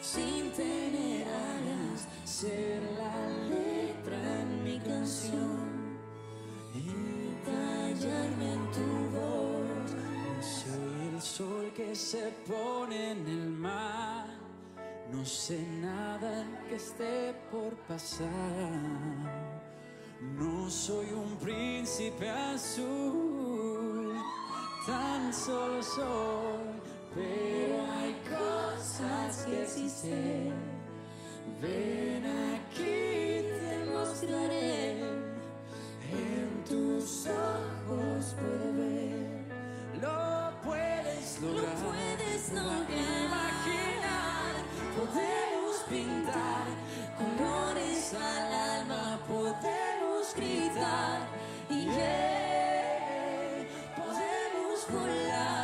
sin tener alas, ser la letra en mi canción y callarme en tu voz. Soy el sol que se pone en el mar, no sé nada que esté por pasar. No soy un príncipe azul, tan solo soy, pero que existe. Ven aquí, te mostraré. En tus ojos puedo ver. Lo puedes lograr. Lo puedes lograr. Imaginar. Podemos pintar colores al alma. Podemos gritar. Y yeah. podemos volar.